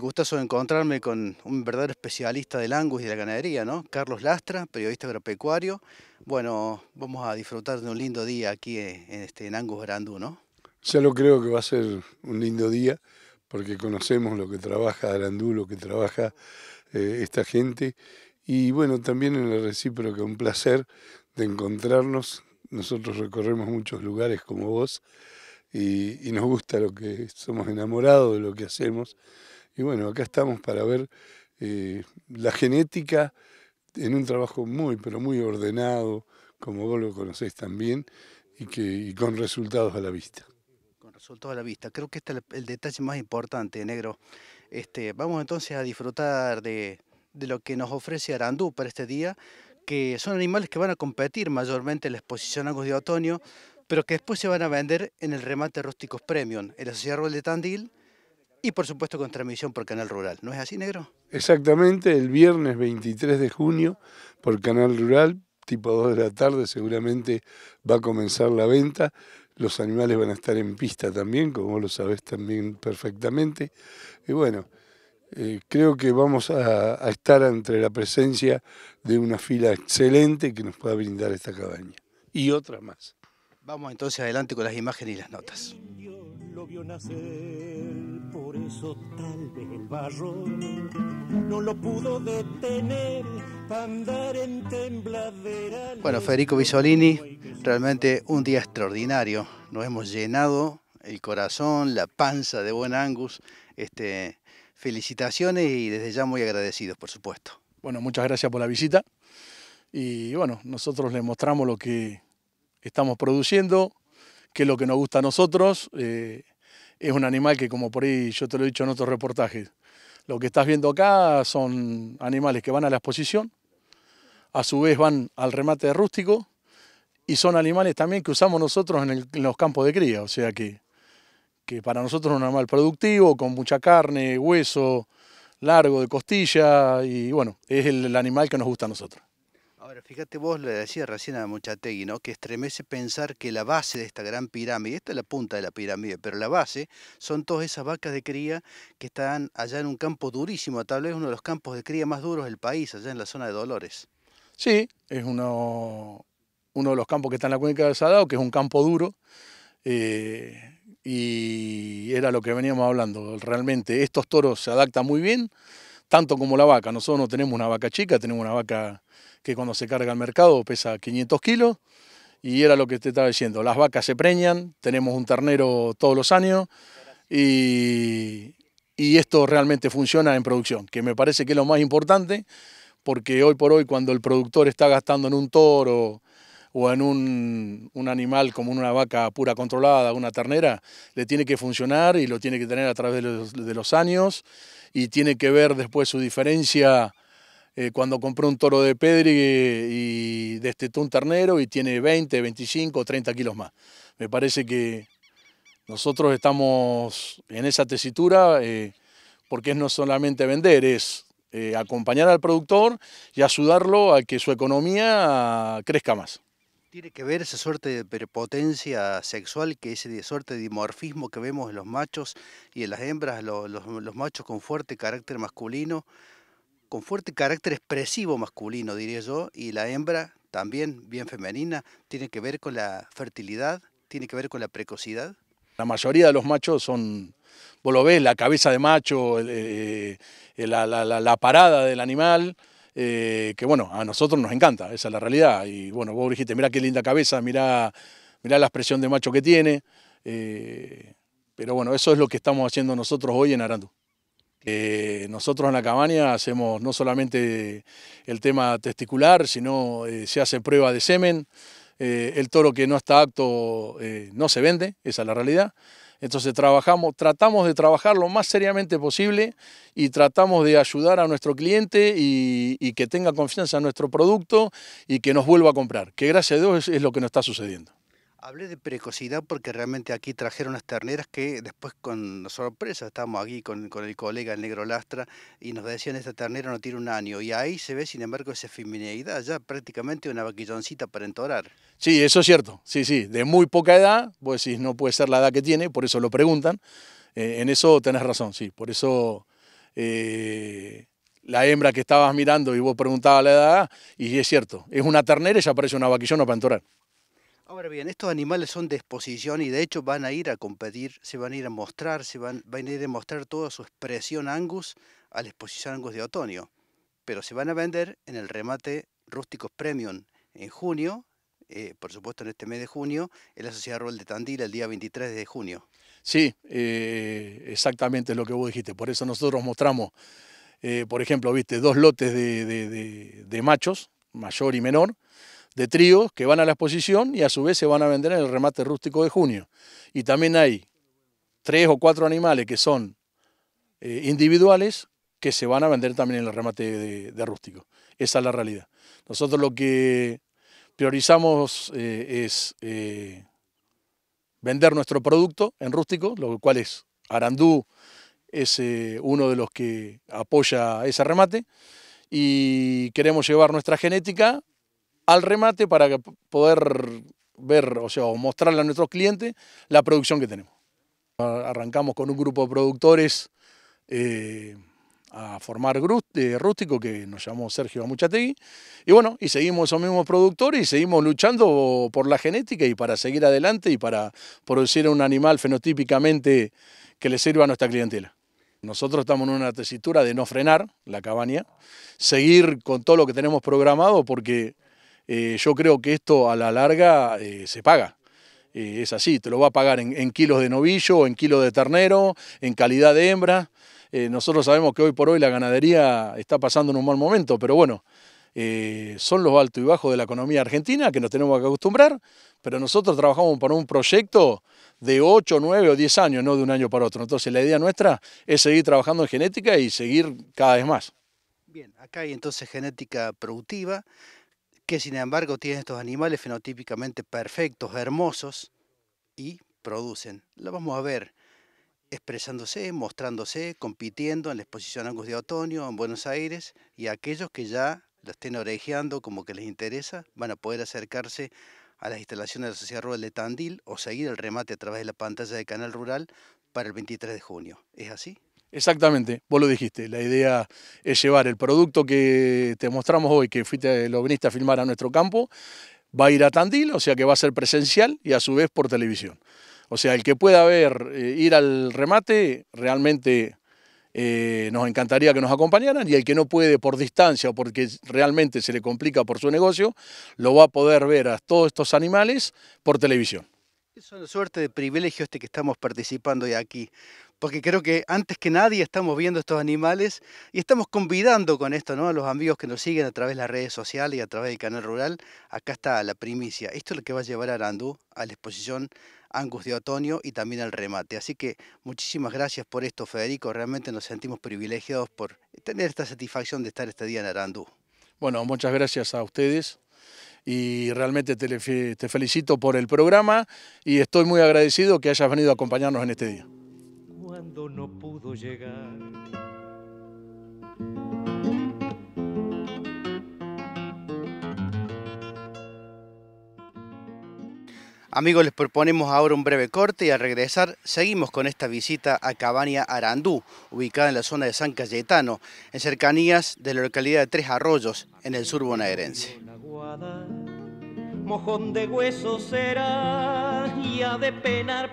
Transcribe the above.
gustazo de encontrarme con un verdadero especialista del angus y de la ganadería, ¿no? Carlos Lastra, periodista agropecuario. Bueno, vamos a disfrutar de un lindo día aquí en, este, en Angus Grandú, ¿no? Ya lo creo que va a ser un lindo día porque conocemos lo que trabaja Arandú, lo que trabaja eh, esta gente y bueno, también en la recíproca un placer de encontrarnos. Nosotros recorremos muchos lugares como vos y, nos gusta lo que somos enamorados de lo que hacemos. Y bueno, acá estamos para ver eh, la genética en un trabajo muy, pero muy ordenado, como vos lo conocés también, y, que, con resultados a la vista. Con resultados a la vista. Creo que este es el, detalle más importante, negro. Este, vamos entonces a disfrutar de, lo que nos ofrece Arandú para este día, que son animales que van a competir mayormente en la exposición Angus de Otoño, pero que después se van a vender en el remate Rústicos Premium, en la Sociedad de Tandil y por supuesto con transmisión por Canal Rural. ¿No es así, negro? Exactamente, el viernes 23 de junio por Canal Rural, tipo 2 de la tarde, seguramente va a comenzar la venta. Los animales van a estar en pista también, como lo sabes también perfectamente. Y bueno, eh, creo que vamos a, a estar entre la presencia de una fila excelente que nos pueda brindar esta cabaña. Y otra más. Vamos entonces adelante con las imágenes y las notas. Lo vio nacer, tal vez el barro no lo pudo detener andar en tembladera. Bueno, Federico Bisolini, realmente un día extraordinario. Nos hemos llenado el corazón, la panza de buen Angus. Este, felicitaciones y desde ya muy agradecidos, por supuesto. Bueno, muchas gracias por la visita. Y bueno, nosotros les mostramos lo que estamos produciendo, que es lo que nos gusta a nosotros. Eh, es un animal que, como por ahí yo te lo he dicho en otros reportajes, lo que estás viendo acá son animales que van a la exposición, a su vez van al remate rústico y son animales también que usamos nosotros en, los campos de cría, o sea que, que para nosotros es un animal productivo, con mucha carne, hueso, largo de costilla y bueno, es el animal que nos gusta a nosotros. Ahora, fíjate vos, le decía recién a Muchategui, ¿no? que estremece pensar que la base de esta gran pirámide, esta es la punta de la pirámide, pero la base son todas esas vacas de cría que están allá en un campo durísimo, tal vez uno de los campos de cría más duros del país, allá en la zona de Dolores. Sí, es uno, uno de los campos que está en la cuenca del Salado, que es un campo duro, eh, y era lo que veníamos hablando, realmente estos toros se adaptan muy bien, tanto como la vaca, nosotros no tenemos una vaca chica, tenemos una vaca que cuando se carga al mercado pesa 500 kilos, y era lo que te estaba diciendo, las vacas se preñan, tenemos un ternero todos los años, y, y esto realmente funciona en producción, que me parece que es lo más importante, porque hoy por hoy cuando el productor está gastando en un toro o en un, un, animal como una vaca pura controlada, una ternera, le tiene que funcionar y lo tiene que tener a través de los, de los años y tiene que ver después su diferencia eh, cuando compró un toro de Pedri y destetó un ternero y tiene 20, 25, 30 kilos más. Me parece que nosotros estamos en esa tesitura eh, porque es no solamente vender, es eh, acompañar al productor y ayudarlo a que su economía crezca más. ¿Tiene que ver esa suerte de prepotencia sexual, que ese suerte de dimorfismo que vemos en los machos y en las hembras, los machos con fuerte carácter masculino, con fuerte carácter expresivo masculino, diría yo, y la hembra también bien femenina, tiene que ver con la fertilidad, tiene que ver con la precocidad. La mayoría de los machos son, vos lo ves, la cabeza de macho, eh, la, parada del animal, eh, que bueno, a nosotros nos encanta, esa es la realidad. Y bueno, vos dijiste, mira qué linda cabeza, mira, mira la expresión de macho que tiene. Eh, pero bueno, eso es lo que estamos haciendo nosotros hoy en Arandú. Eh, nosotros en la cabaña hacemos no solamente el tema testicular, sino eh, se hace prueba de semen. Eh, el toro que no está apto no se vende, esa es la realidad. Entonces trabajamos, tratamos de trabajar lo más seriamente posible y tratamos de ayudar a nuestro cliente y, que tenga confianza en nuestro producto y que nos vuelva a comprar, que gracias a Dios es lo que nos está sucediendo. Hablé de precocidad porque realmente aquí trajeron unas terneras que después con sorpresa estábamos aquí con, el colega el negro Lastra y nos decían esta ternera no tiene un año y ahí se ve sin embargo esa femineidad, ya prácticamente una vaquilloncita para entorar. Sí, eso es cierto, sí, sí, de muy poca edad, pues decís no puede ser la edad que tiene, por eso lo preguntan, eh, en eso tenés razón, sí, por eso eh, la hembra que estabas mirando y vos preguntabas la edad, y es cierto, es una ternera y ya aparece una vaquillona para entorar. Ahora bien, estos animales son de exposición y de hecho van a ir a competir, se van a ir a mostrar, se van, van a ir a mostrar toda su expresión Angus a la exposición Angus de otoño, pero se van a vender en el remate Rústicos Premium en junio, eh, por supuesto en este mes de junio, en la Sociedad Rural de Tandil el día 23 de junio. Sí, eh, exactamente lo que vos dijiste, por eso nosotros mostramos eh, por ejemplo, viste, dos lotes de, machos, mayor y menor, de tríos que van a la exposición y a su vez se van a vender en el remate rústico de junio. Y también hay tres o cuatro animales que son eh, individuales que se van a vender también en el remate de, rústico. Esa es la realidad. Nosotros lo que priorizamos eh, es vender nuestro producto en rústico, lo cual es arandú, es eh, uno de los que apoya ese remate y queremos llevar nuestra genética al remate para poder ver, o sea, mostrarle a nuestros clientes la producción que tenemos. Arrancamos con un grupo de productores eh, a formar rústico que nos llamó Sergio Amuchategui y bueno, y seguimos esos mismos productores y seguimos luchando por la genética y para seguir adelante y para producir un animal fenotípicamente que le sirva a nuestra clientela. Nosotros estamos en una tesitura de no frenar la cabaña, seguir con todo lo que tenemos programado porque eh, yo creo que esto a la larga eh, se paga. Eh, es así, te lo va a pagar en, kilos de novillo, en kilos de ternero, en calidad de hembra. nosotros sabemos que hoy por hoy la ganadería está pasando en un mal momento, pero bueno, son los altos y bajos de la economía argentina que nos tenemos que acostumbrar, pero nosotros trabajamos para un proyecto de 8, 9 o 10 años, no de un año para otro. Entonces la idea nuestra es seguir trabajando en genética y seguir cada vez más. Bien, acá hay entonces genética productiva, que sin embargo tiene estos animales fenotípicamente perfectos, hermosos, y producen. Lo vamos a ver expresándose, mostrándose, compitiendo en la exposición Angus de Otoño en Buenos Aires, y aquellos que ya lo estén orejeando como que les interesa, van a poder acercarse a las instalaciones de la Sociedad Rural de Tandil o seguir el remate a través de la pantalla de Canal Rural para el 23 de junio. ¿Es así? Exactamente, vos lo dijiste, la idea es llevar el producto que te mostramos hoy, que fuiste, lo viniste a filmar a nuestro campo, va a ir a Tandil, o sea que va a ser presencial y a su vez por televisión. O sea, el que pueda ver, eh, ir al remate, realmente eh, nos encantaría que nos acompañaran y el que no puede por distancia o porque realmente se le complica por su negocio, lo va a poder ver a todos estos animales por televisión. Es una suerte de privilegio este que estamos participando hoy aquí, porque creo que antes que nadie estamos viendo estos animales y estamos convidando con esto ¿no? a los amigos que nos siguen a través de las redes sociales y a través del canal rural. Acá está la primicia. Esto es lo que va a llevar a Arandú a la exposición Angus de Otoño y también al remate. Así que muchísimas gracias por esto, Federico. Realmente nos sentimos privilegiados por tener esta satisfacción de estar este día en Arandú. Bueno, muchas gracias a ustedes y realmente te, te felicito por el programa y estoy muy agradecido que hayas venido a acompañarnos en este día. Cuando no pudo llegar Amigos, les proponemos ahora un breve corte y al regresar seguimos con esta visita a Cabaña Arandú, ubicada en la zona de San Cayetano, en cercanías de la localidad de Tres Arroyos, en el sur bonaerense. Mojón de hueso será y de penar